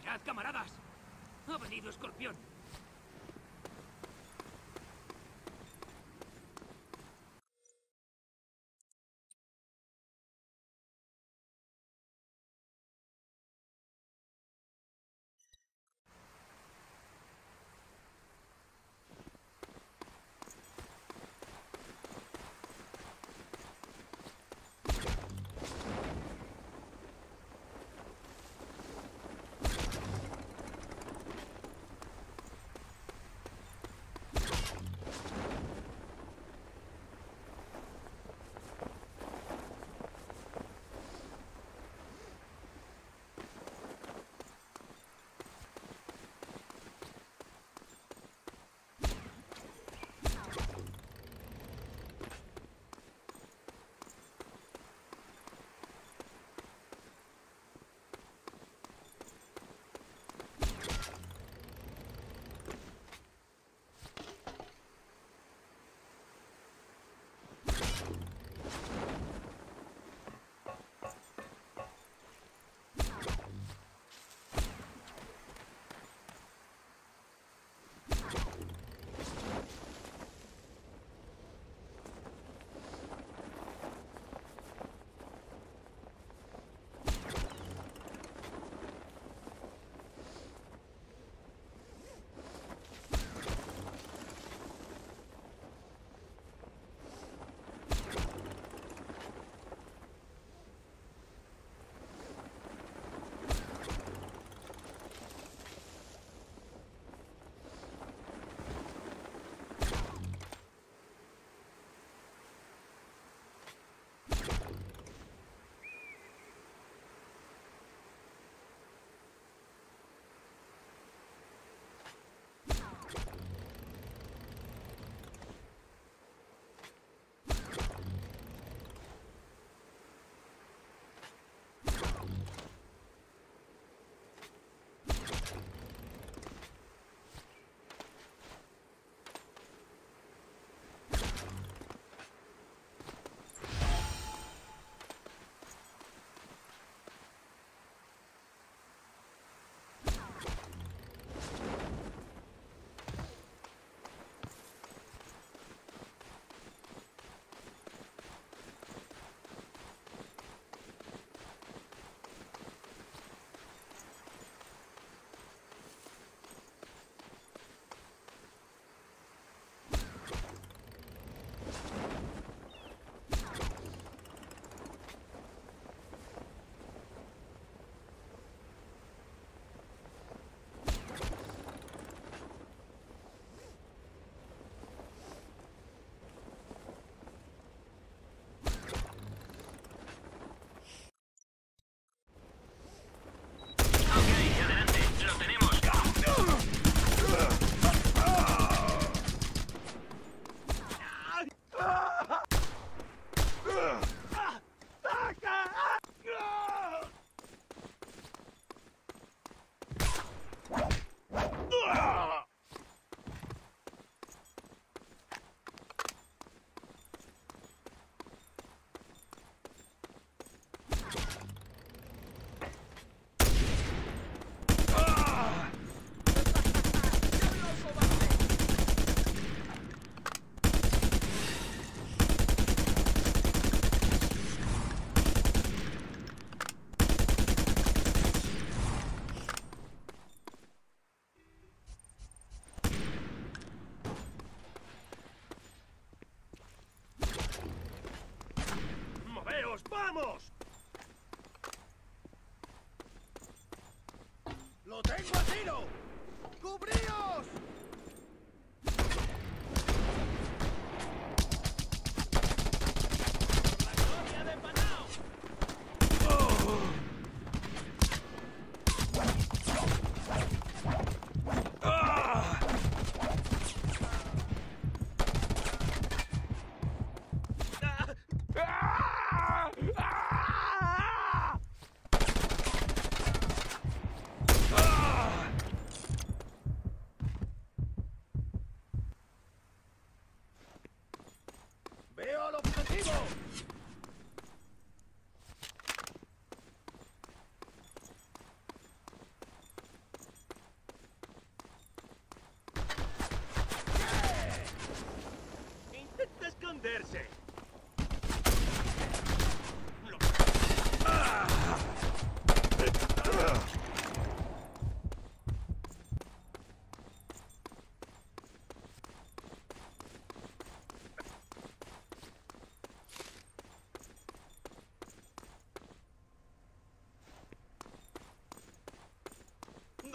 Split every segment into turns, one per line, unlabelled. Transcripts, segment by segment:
Mirad, camaradas. Ha venido Escorpión. ¡Cubrí!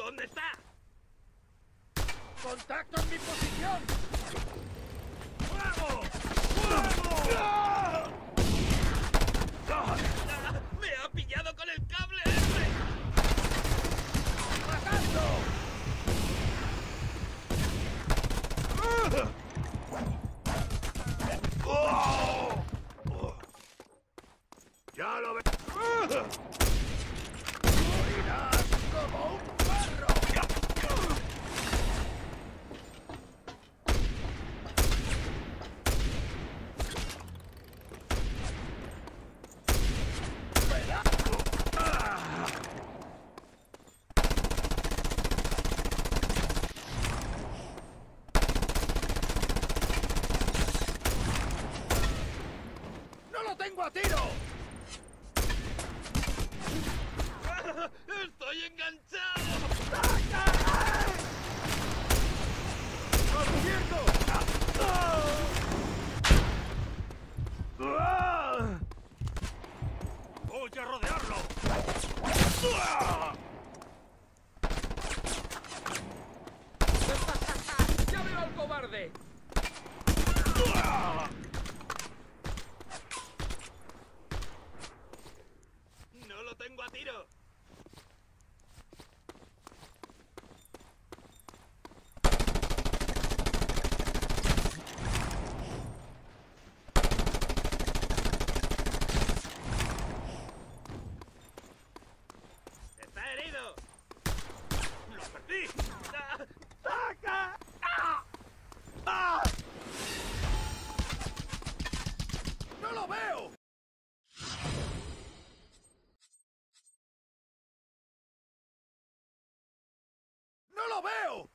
¿Dónde está?
¡Contacto en mi posición!
¡Fuego! ¡Fuego! ¡Ah! ¡Ah! ¡Me ha pillado con el cable!
Este! ¡Matadlo! no lo veo.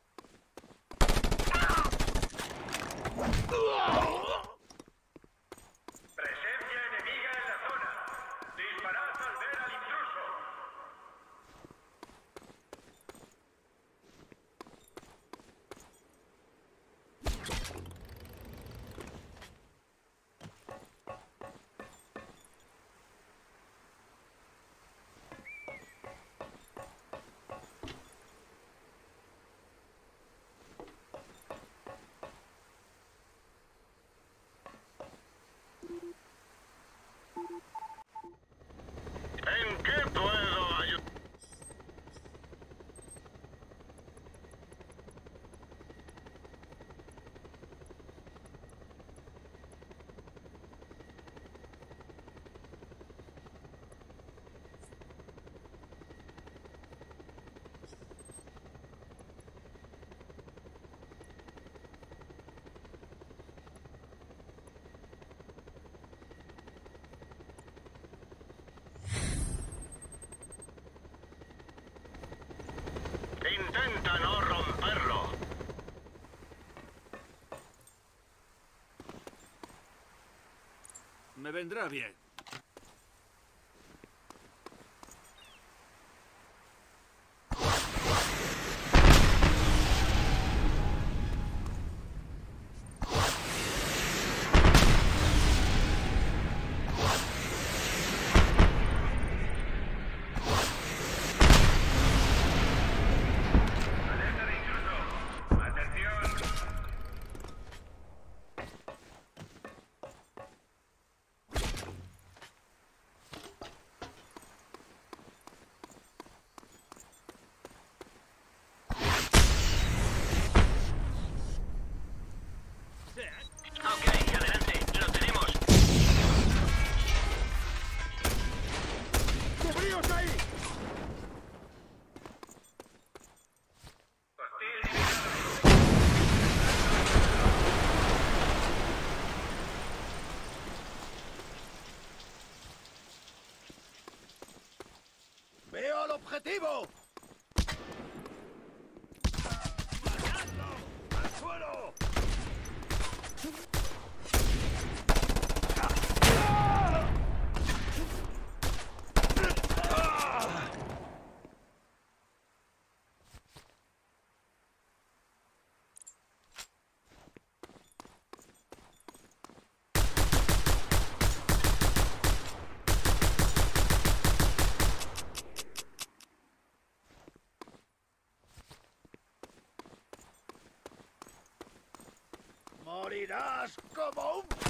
Intenta no romperlo.
Me vendrá bien.
objetivo!
Morirás como un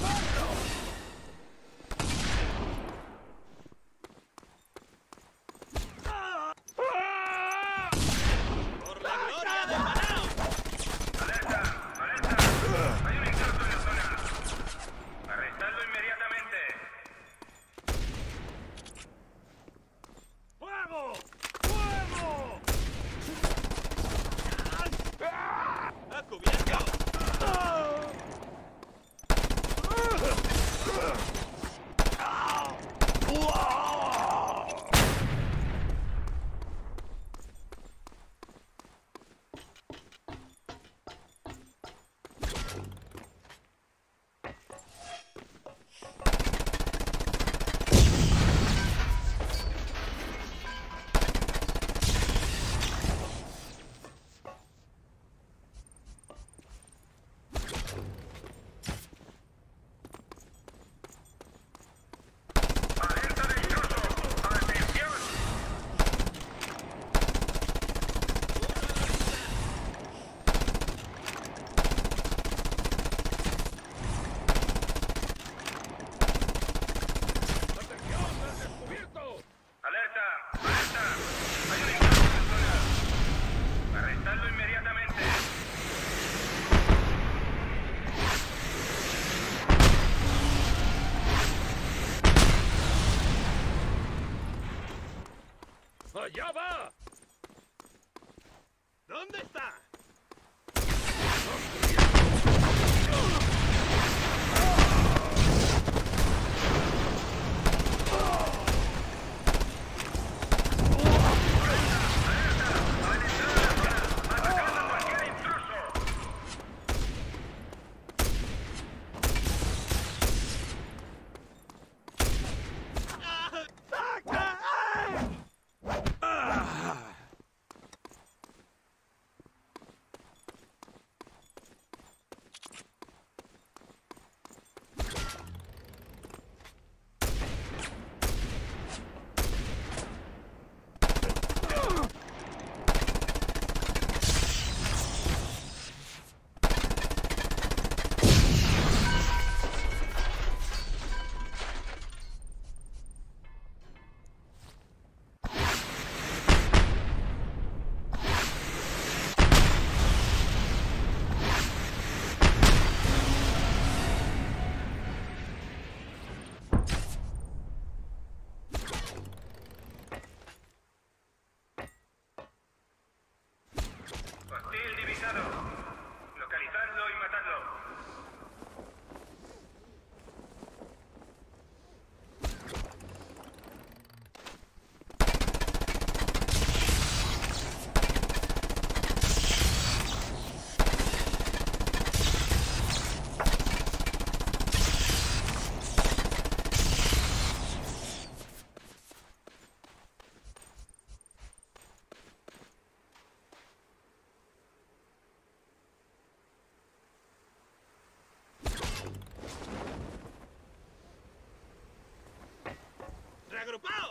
¡Reagrupaos!
Presencia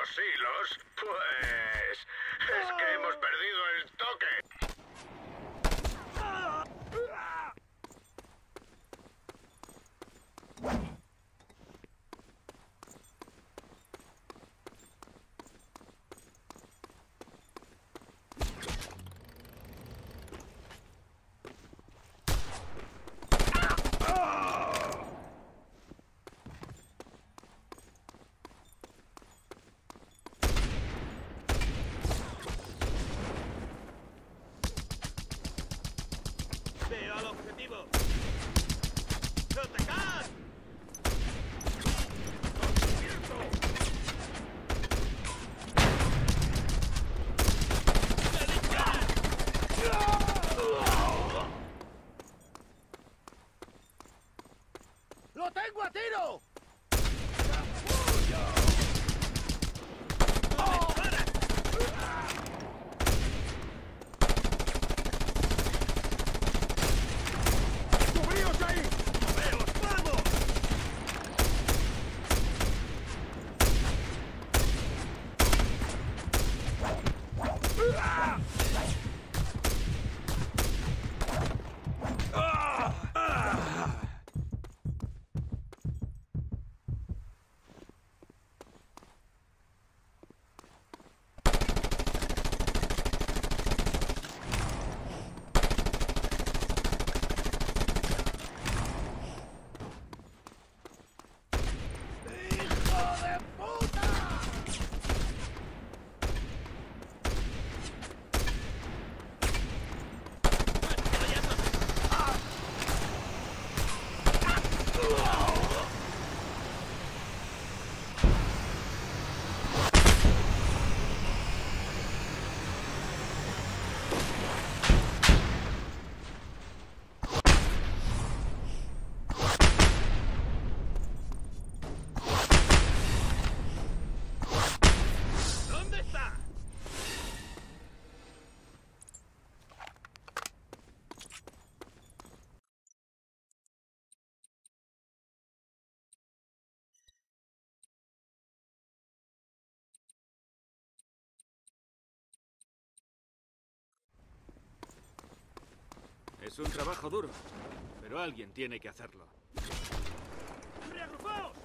los hilos. Es
un trabajo duro, pero alguien tiene que hacerlo.
¡Reagrupaos!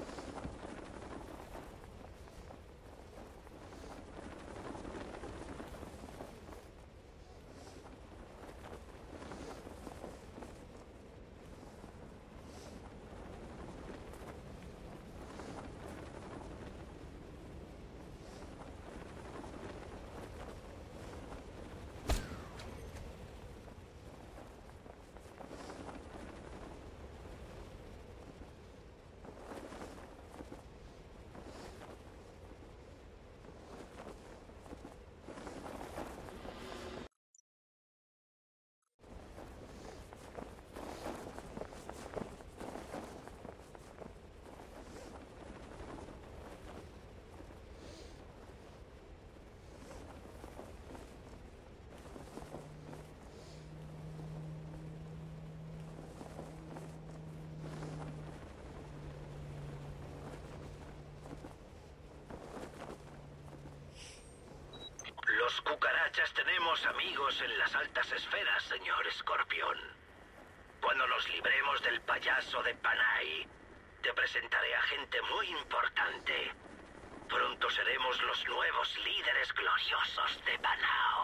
Cucarachas tenemos amigos en las altas esferas, señor Escorpión. Cuando nos libremos del payaso de Panay, te presentaré a gente muy importante. Pronto seremos los nuevos líderes gloriosos de Panao.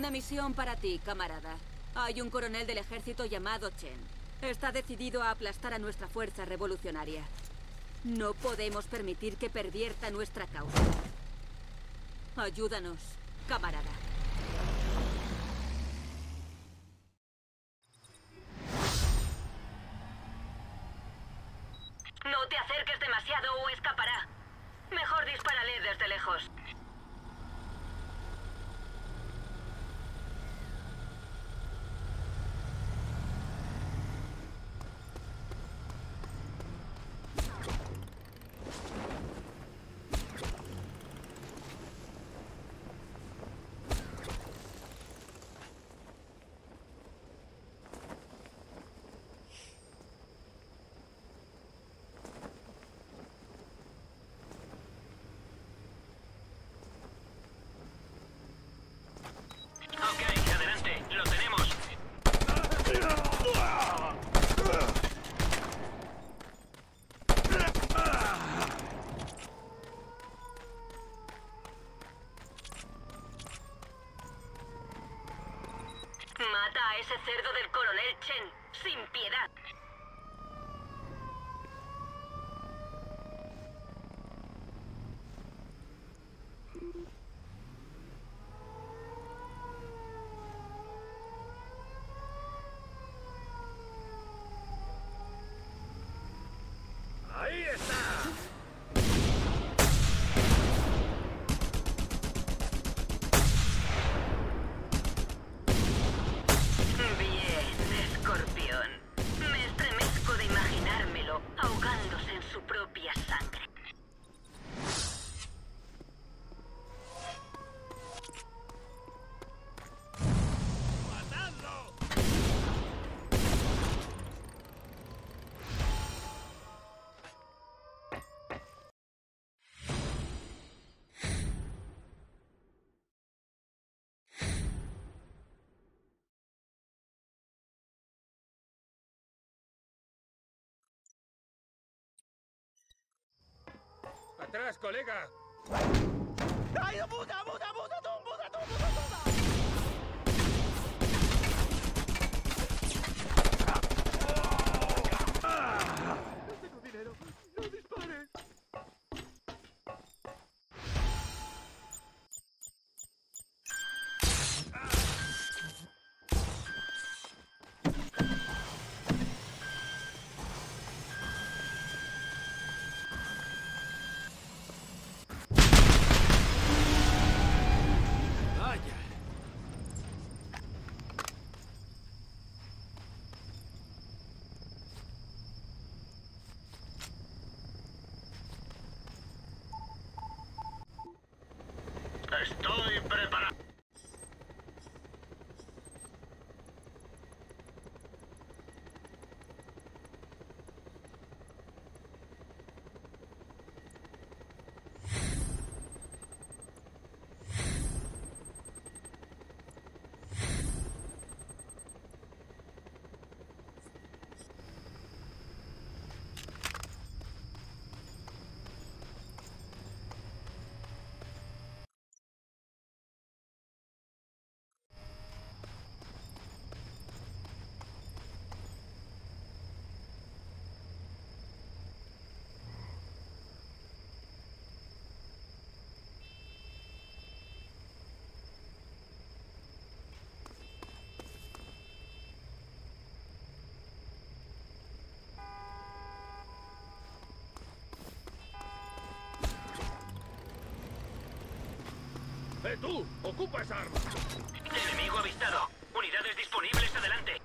Una
misión para ti, camarada. Hay un coronel del ejército llamado Chen. Está decidido a aplastar a nuestra fuerza revolucionaria. No podemos permitir que pervierta nuestra causa. Ayúdanos, camarada. position.
Atrás, colega.
¡Ay, puta, puta, puta, tú, puta, tú, puta, puta!
¡Eh, tú! ¡Ocupa esa arma!
Enemigo avistado. Unidades disponibles adelante.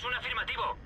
Tenemos un afirmativo.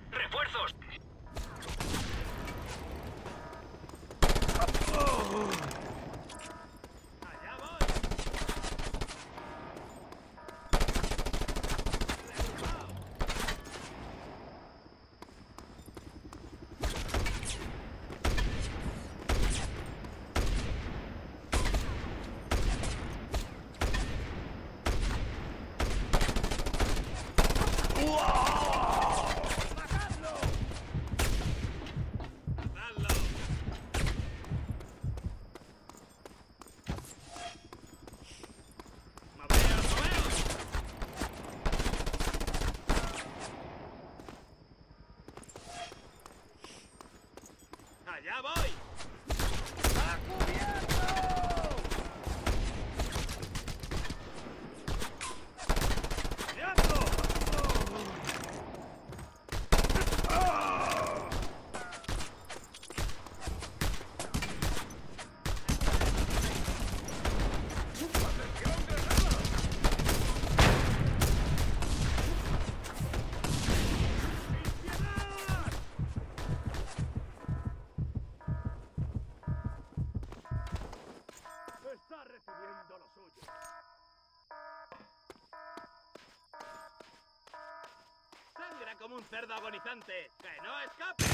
un cerdo agonizante. ¡Que no escape!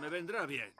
Me vendrá bien.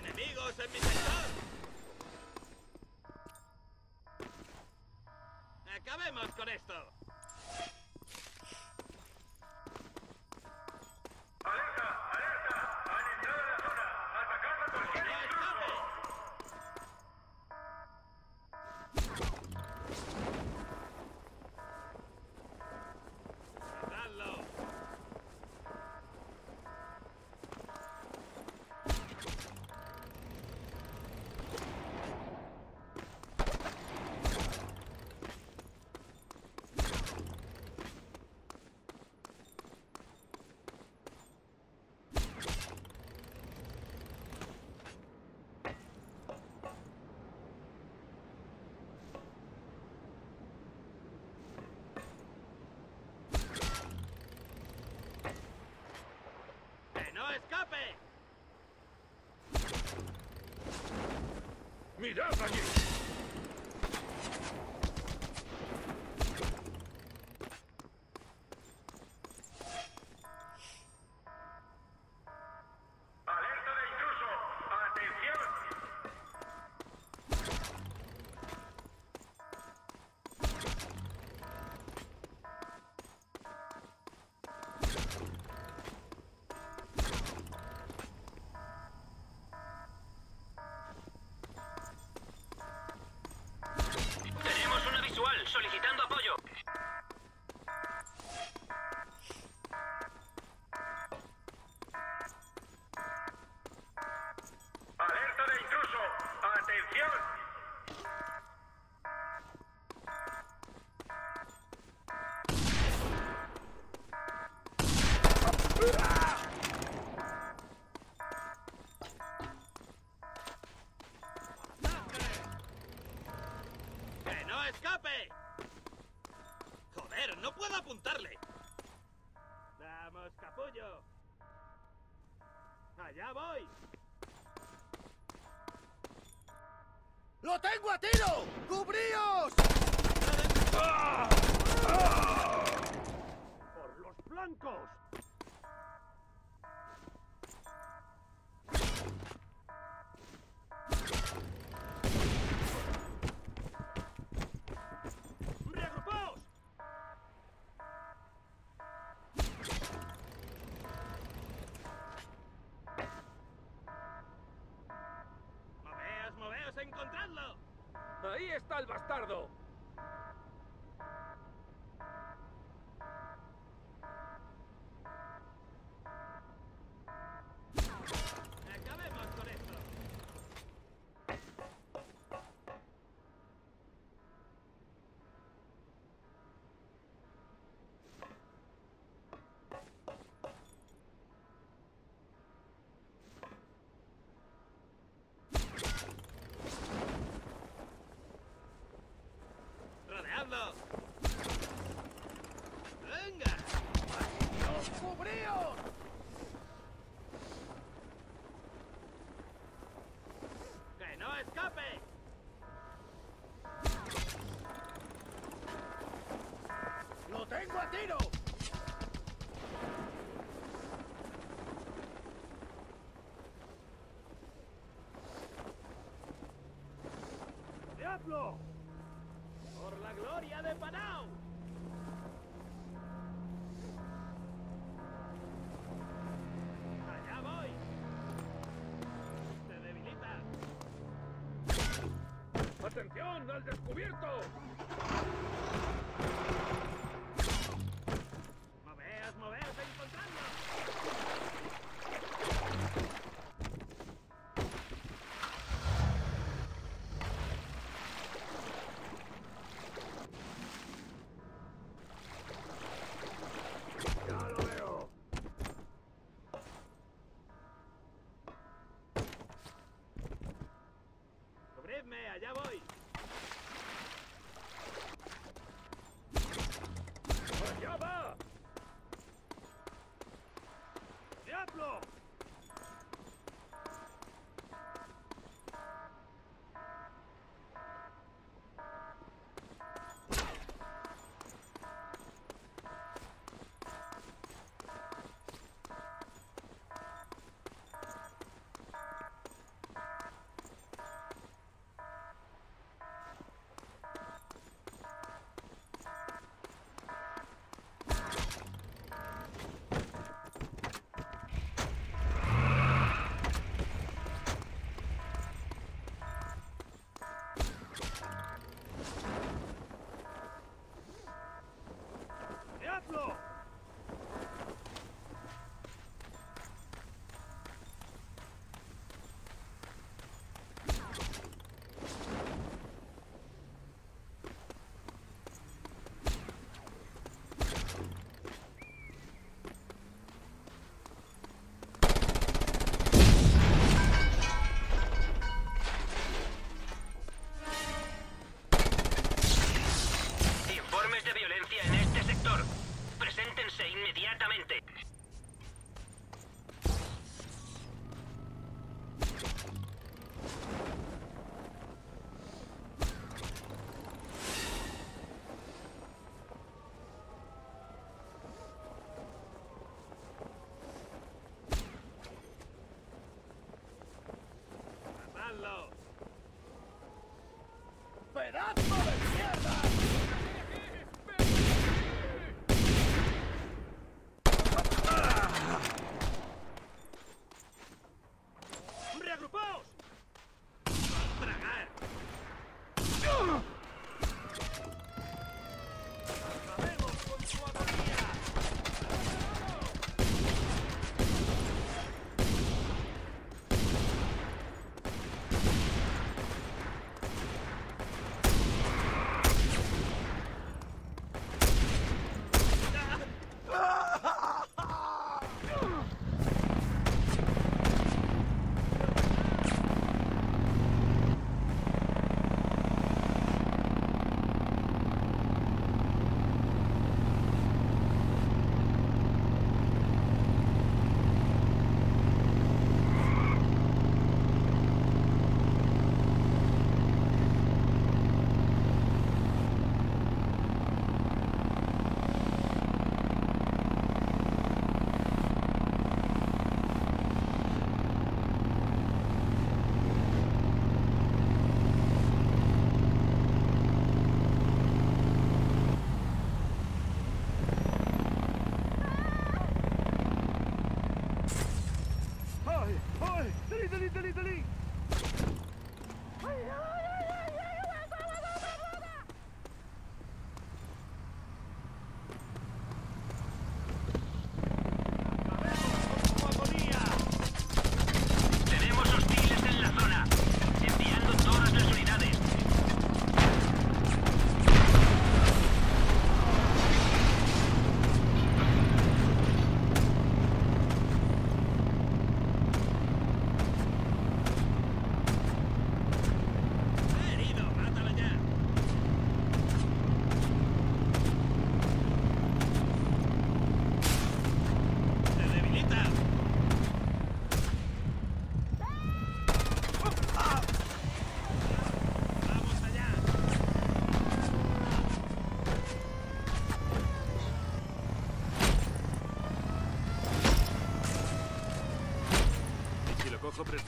¡Enemigos en mi sector! ¡Acabemos con esto! Copy!
Mirad allí!
apuntarle. ¡Venga! ¡Los cubríos!
¡Que no escape!
¡Lo tengo a tiro!
¡Diablo!
¡Atención! ¡Al descubierto!
Fernando.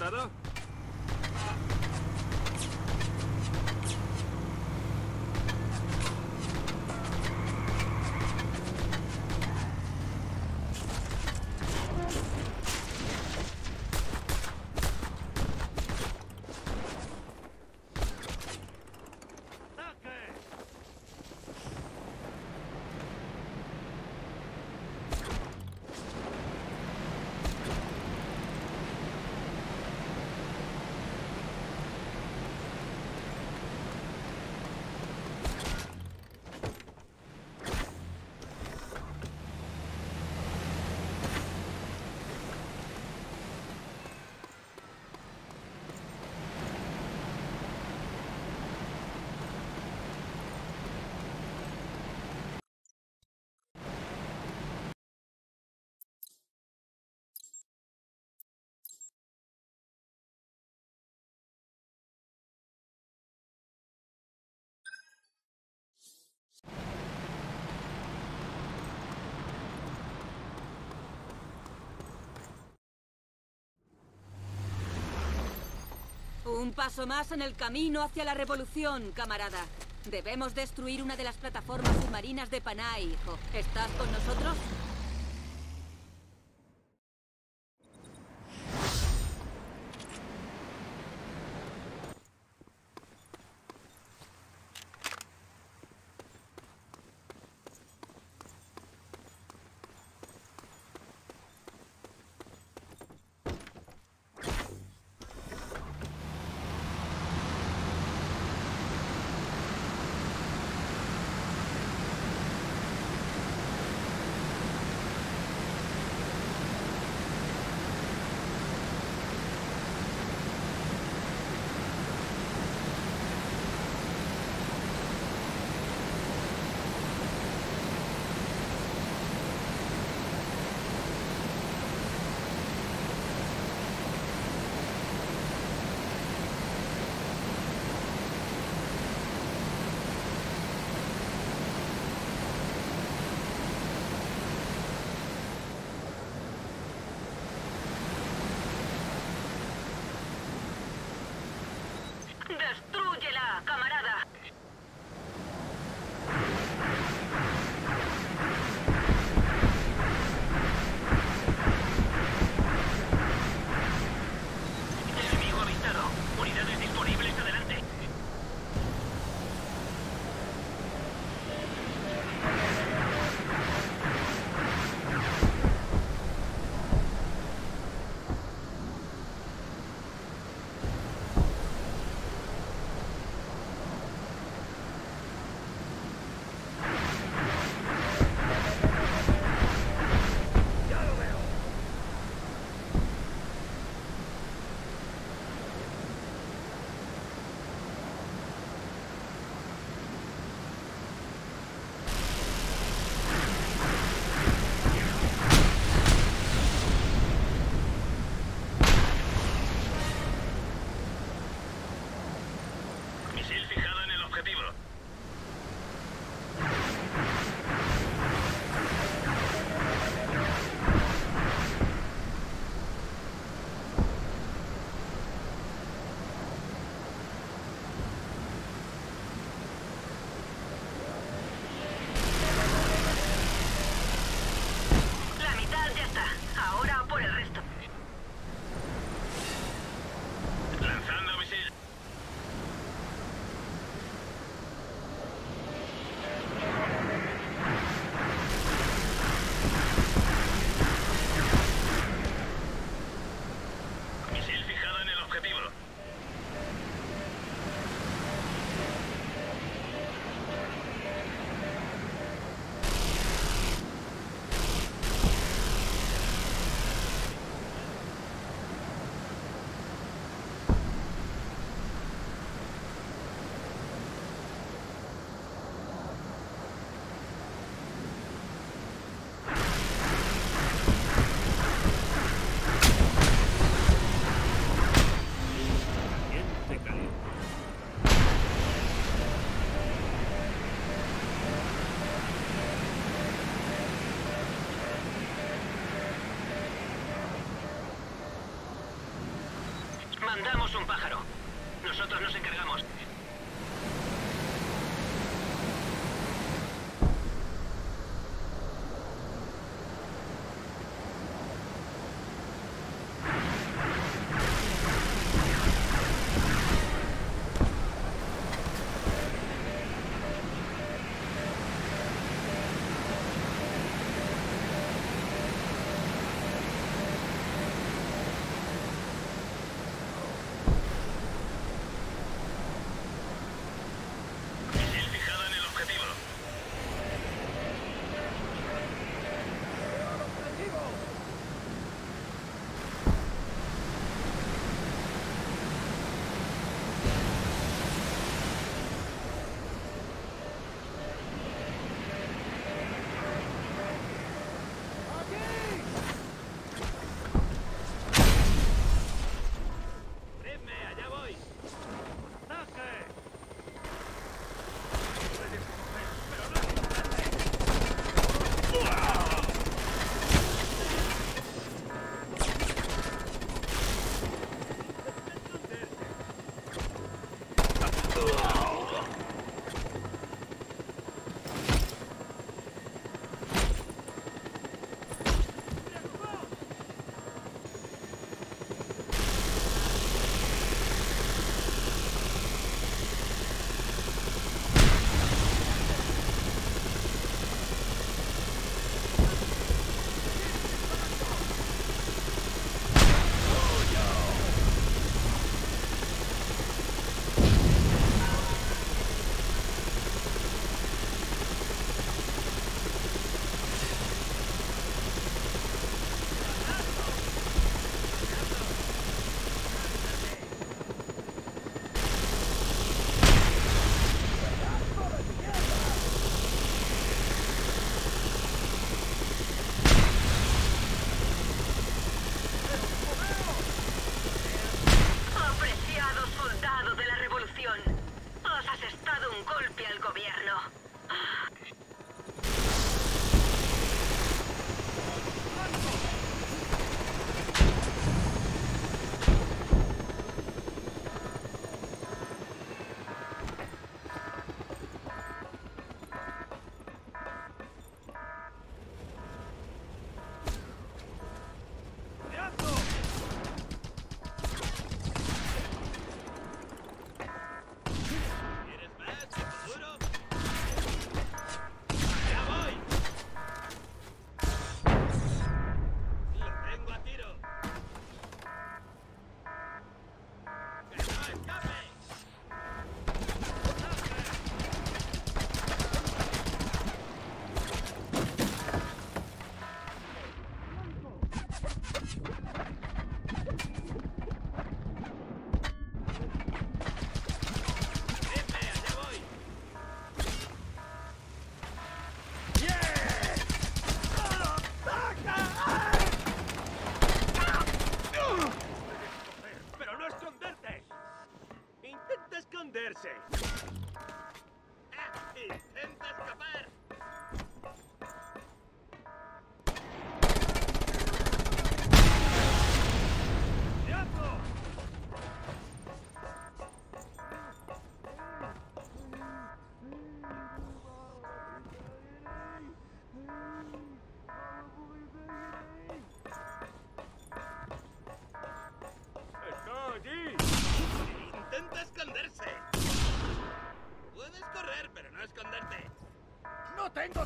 Trabajo prestado?
Un paso más en el camino hacia la revolución, camarada. Debemos destruir una de las plataformas submarinas de Panay, hijo. ¿Estás con nosotros?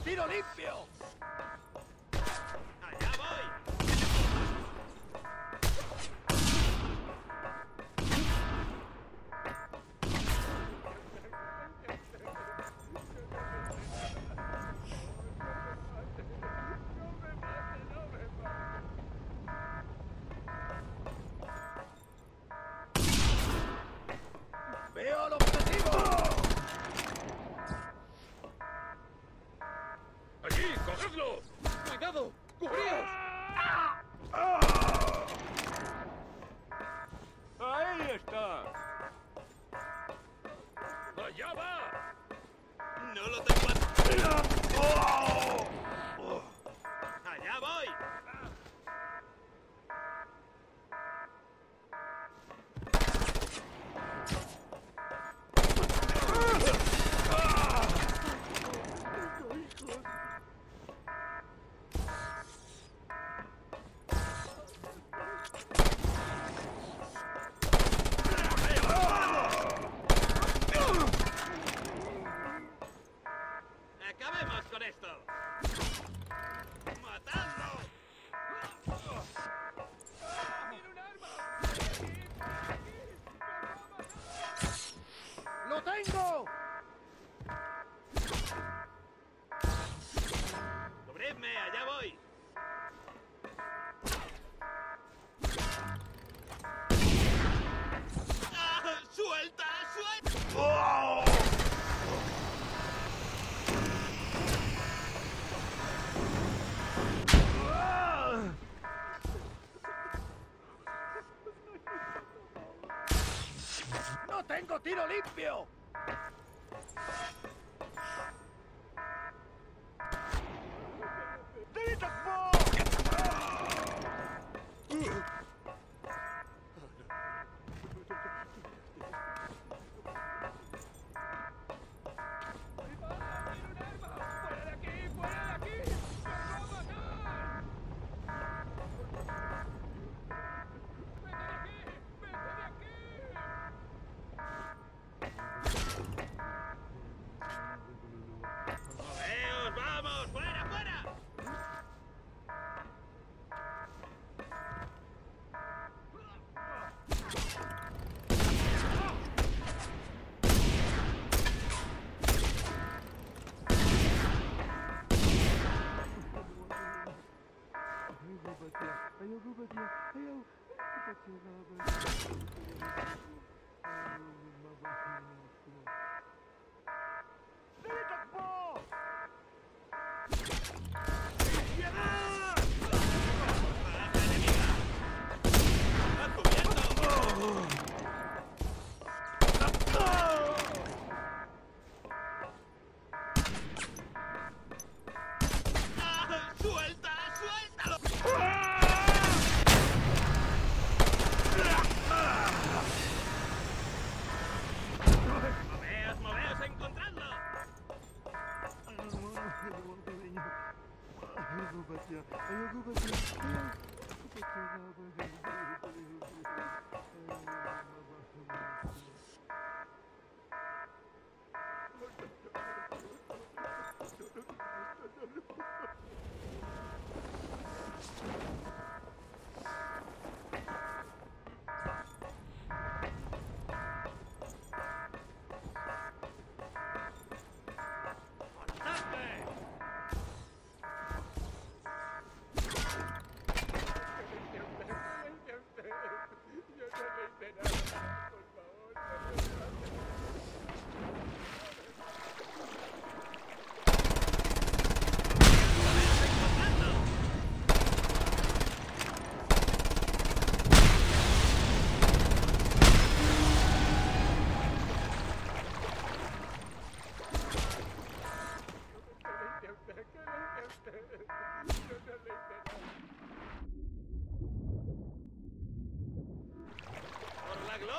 Tiro
limpio! tiro libre.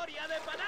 historia de
Panamá.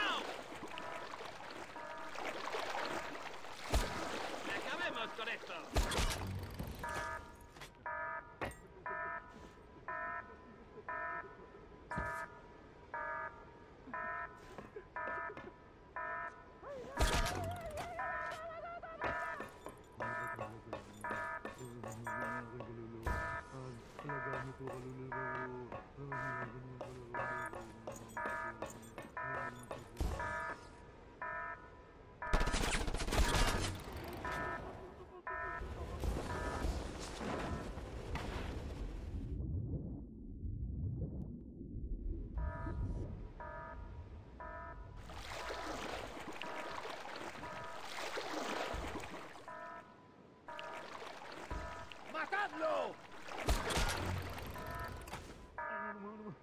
atacadlo!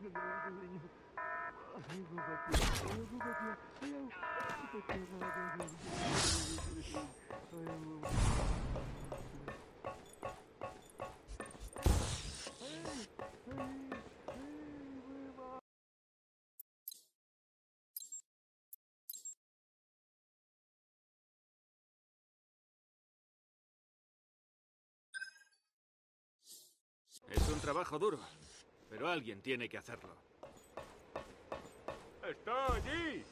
Я trabajo duro, pero alguien tiene que hacerlo.
¡Está allí!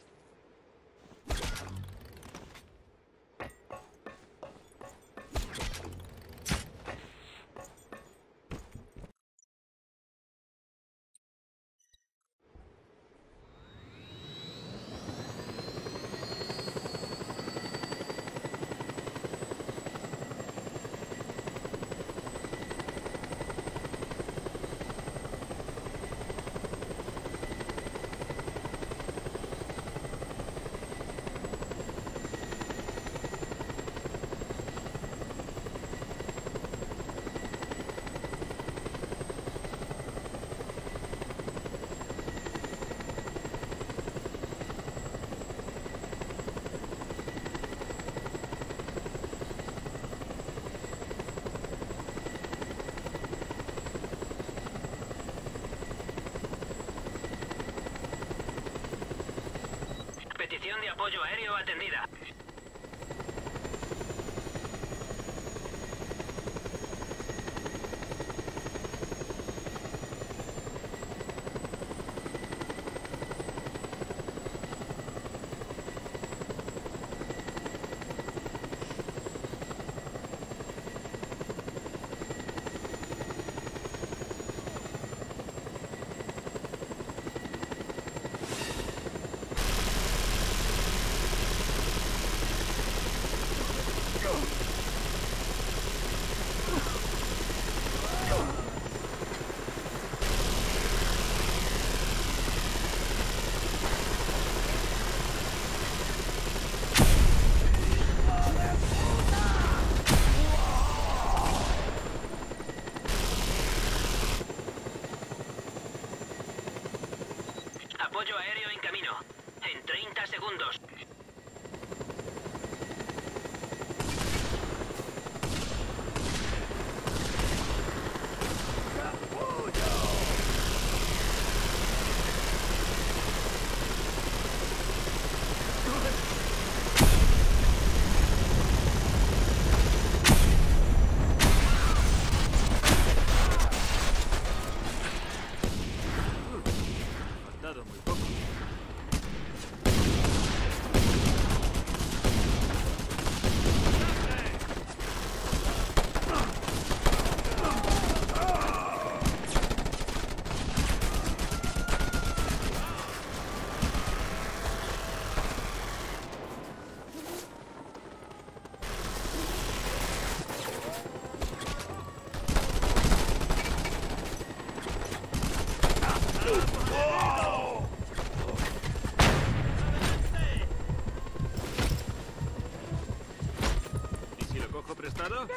Apoyo aéreo atendida.
better?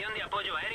Petición de apoyo aéreo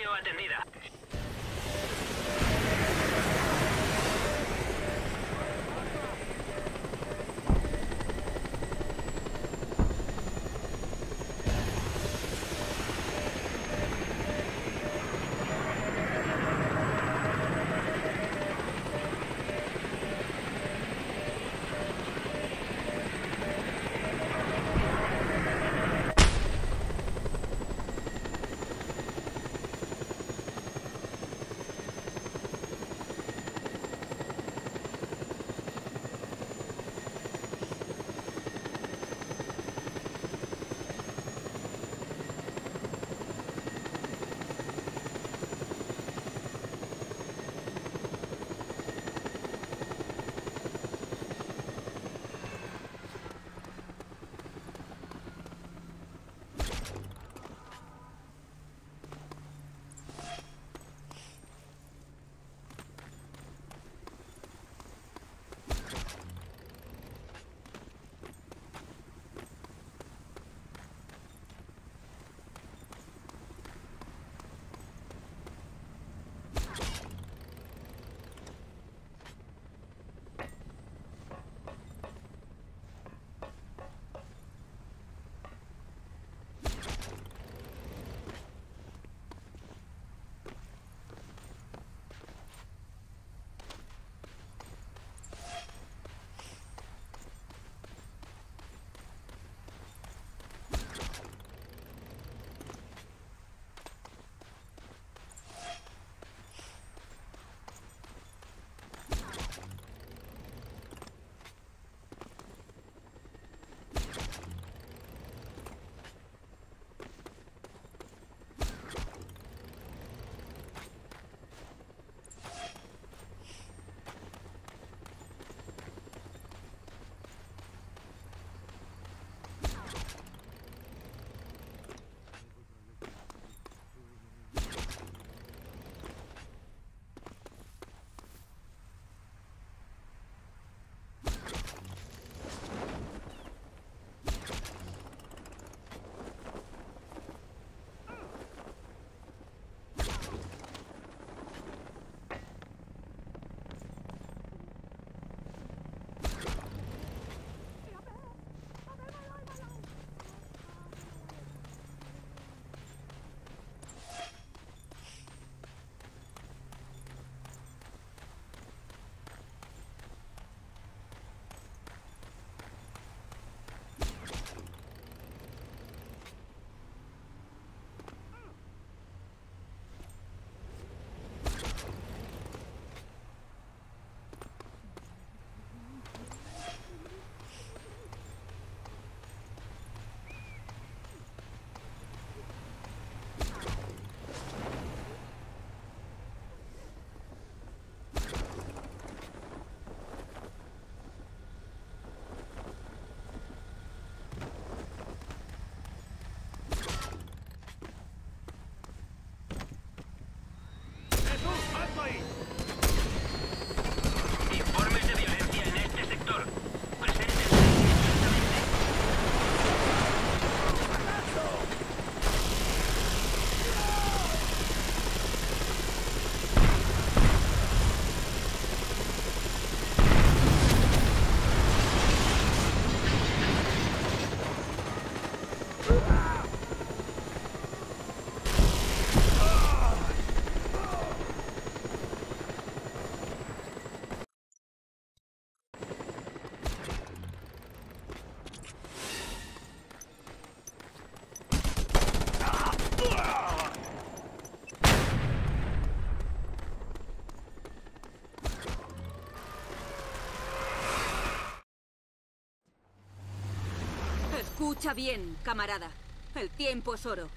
Escucha bien, camarada. El tiempo es oro.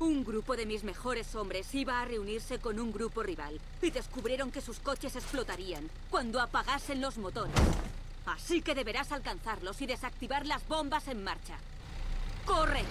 Un grupo de mis mejores hombres iba a reunirse con un grupo rival y descubrieron que sus coches explotarían cuando apagasen los motores. Así que deberás alcanzarlos y desactivar las bombas en marcha. ¡Corre!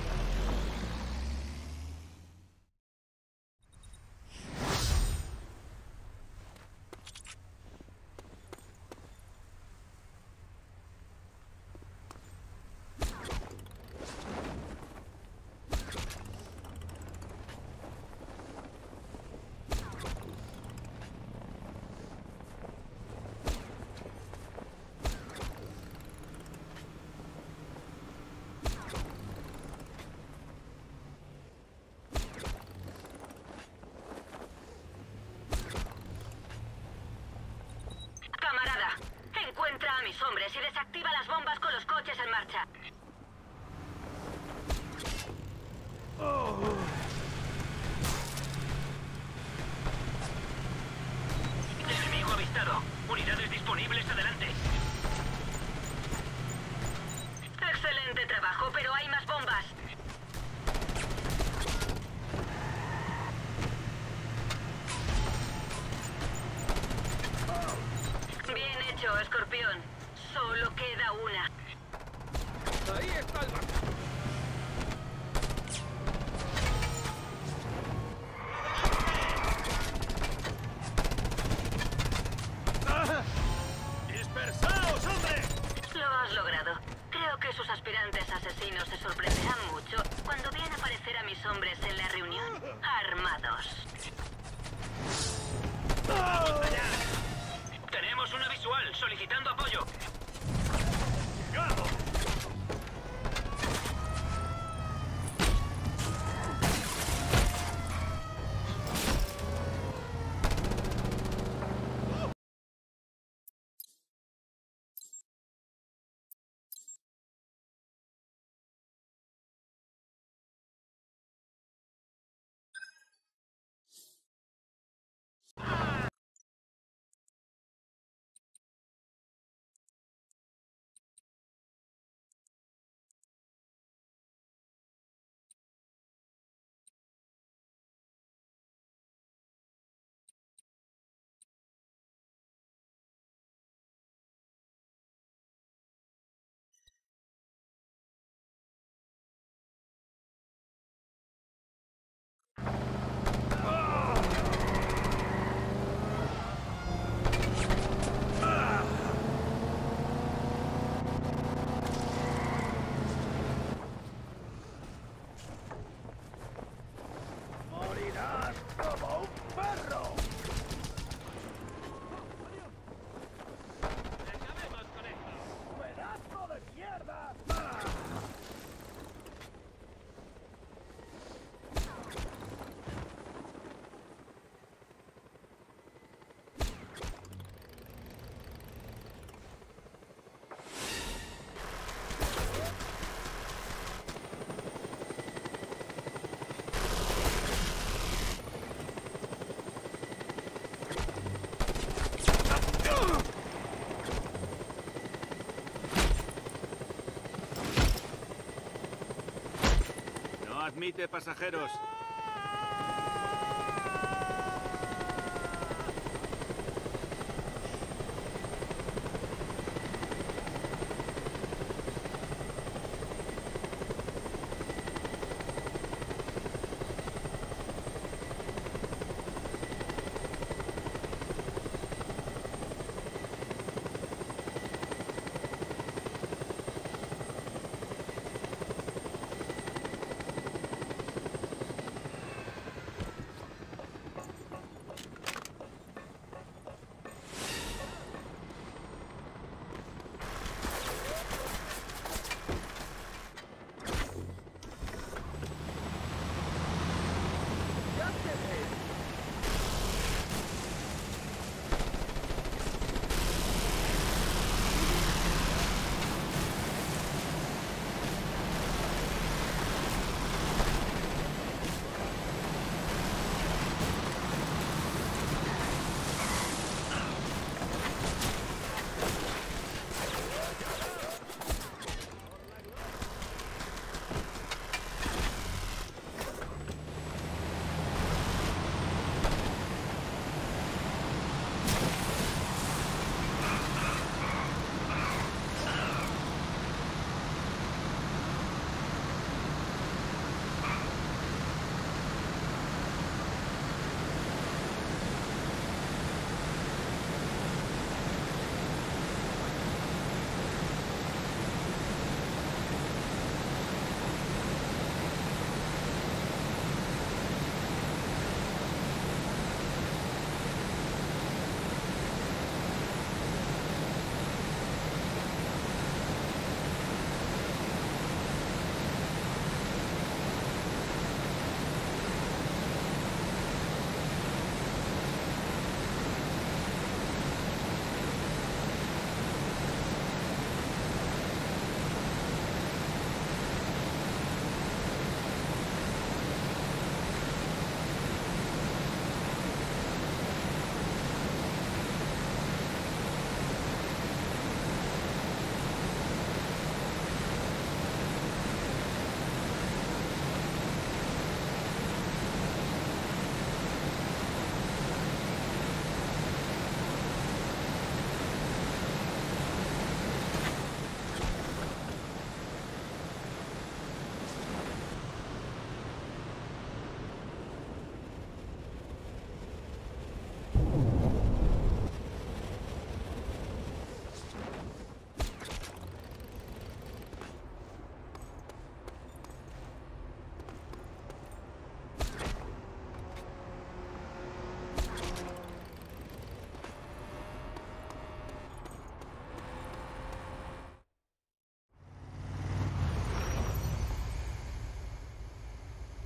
Admite pasajeros.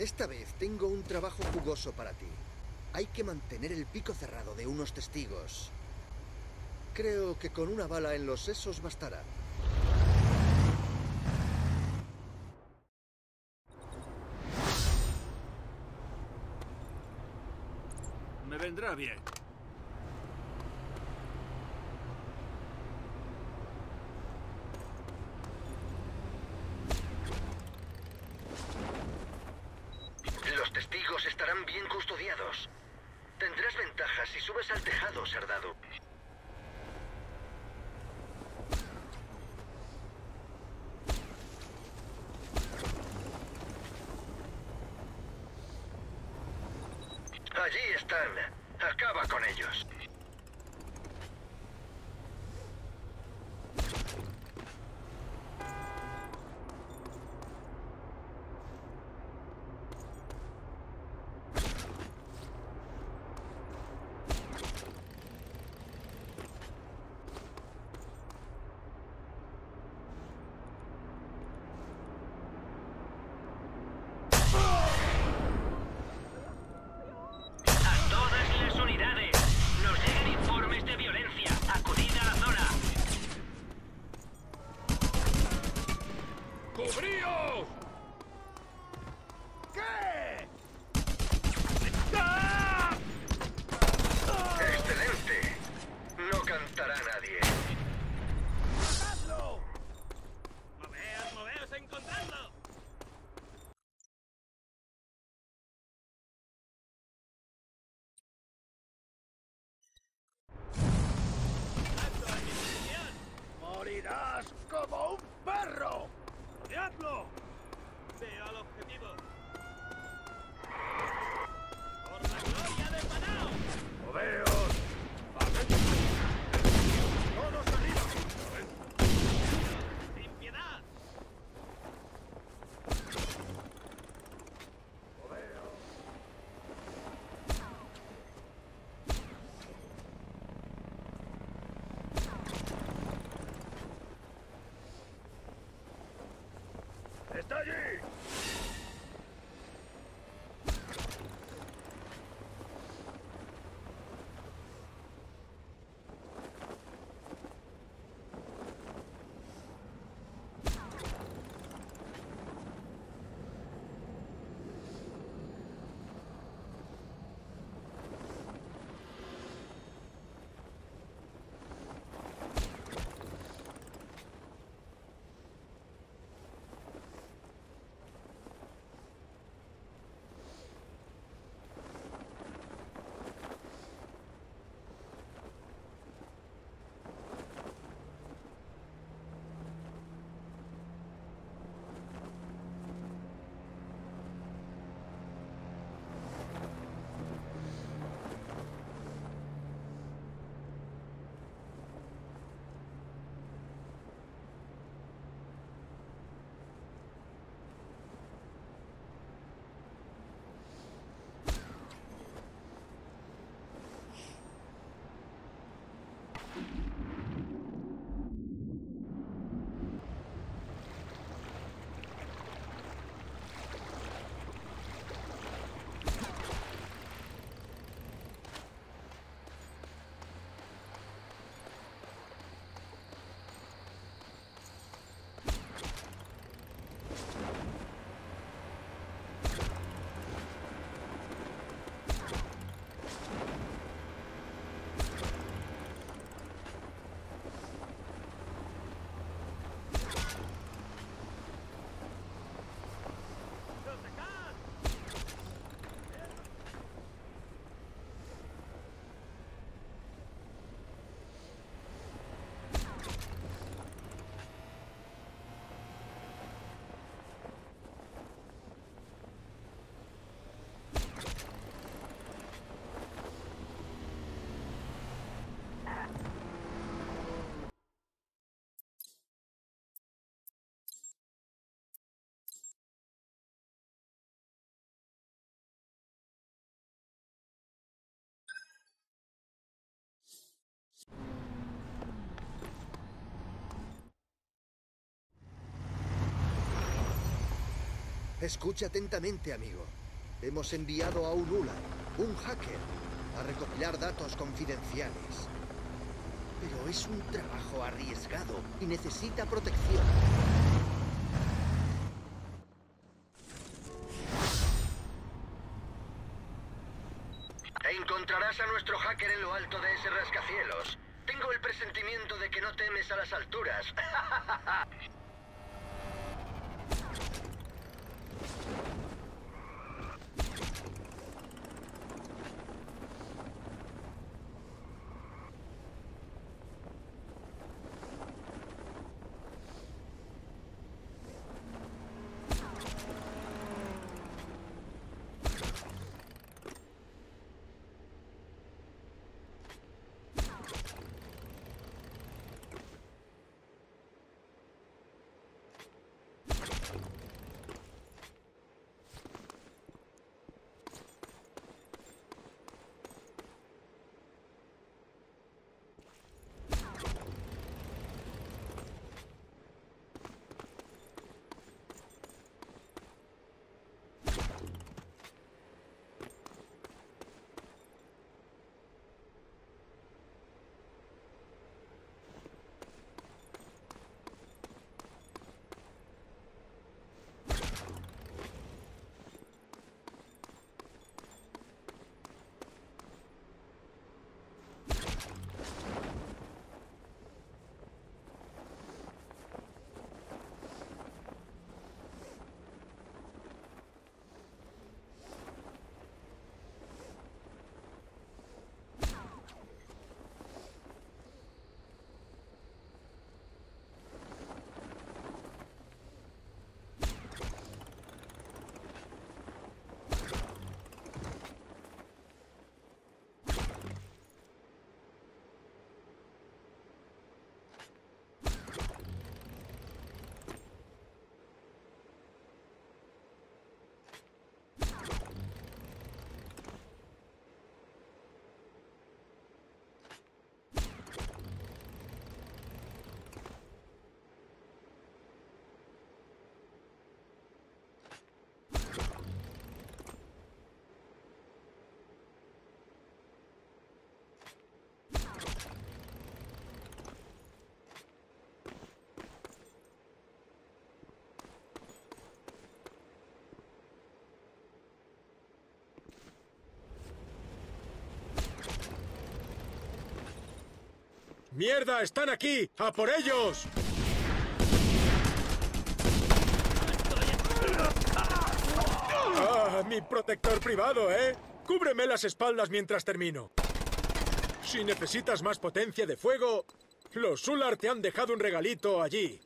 Esta vez tengo un trabajo jugoso para ti. Hay que mantener el pico cerrado de unos testigos. Creo que con una bala en los sesos bastará.
Me vendrá bien.
Escucha atentamente, amigo. Hemos enviado a un Ulan, un hacker, a recopilar datos confidenciales. Pero es un trabajo arriesgado y necesita protección.
Encontrarás a nuestro hacker en lo alto de ese rascacielos. Tengo el presentimiento de que no temes a las alturas.
¡Mierda! ¡Están aquí! ¡A por ellos! ¡Ah! Mi protector privado, ¿eh? Cúbreme las espaldas mientras termino. Si necesitas más potencia de fuego, los Sular te han dejado un regalito allí.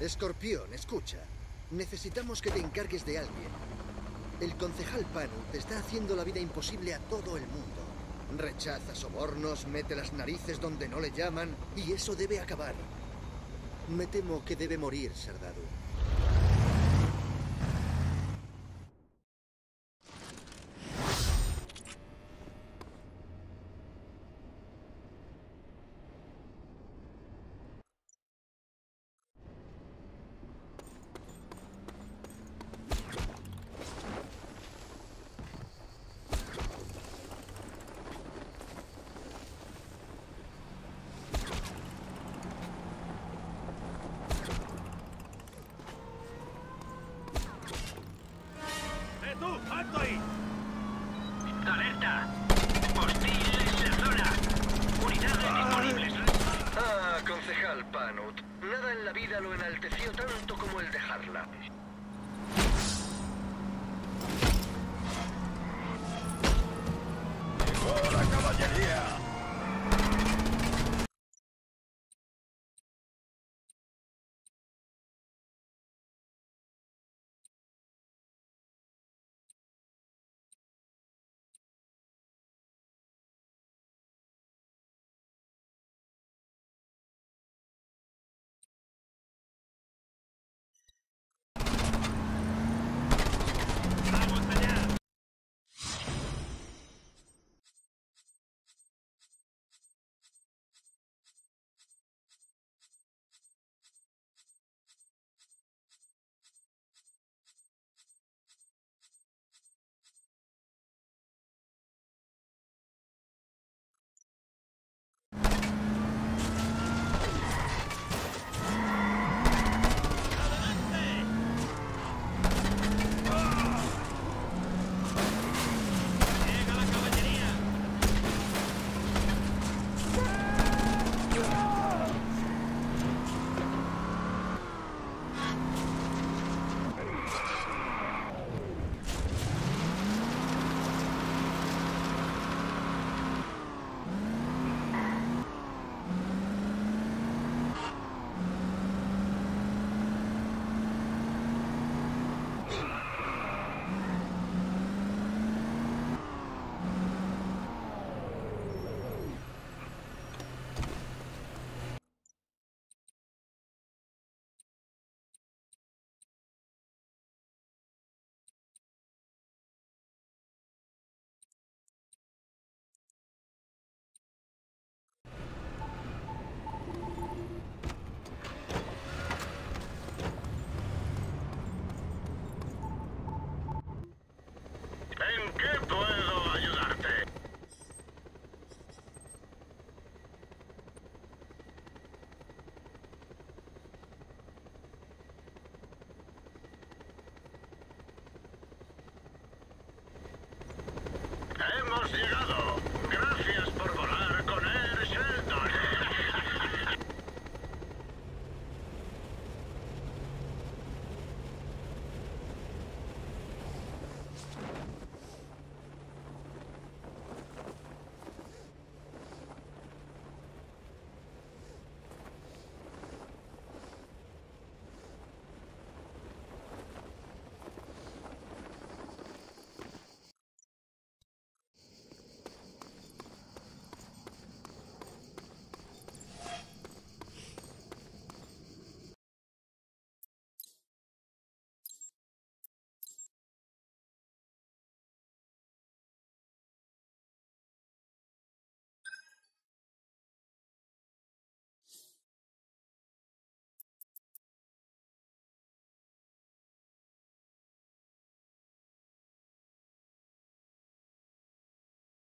Escorpión, escucha. Necesitamos que te encargues de alguien. El concejal Panu te está haciendo la vida imposible a todo el mundo. Rechaza sobornos, mete las narices donde no le llaman, y eso debe acabar. Me temo que debe morir, Serdadu.